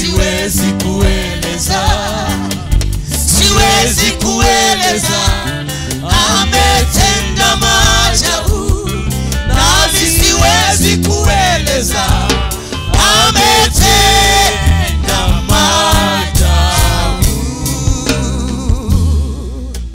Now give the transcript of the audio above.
siwezi kueleza. Siwezi kueleza. Ametenda maajabu nami siwezi kueleza.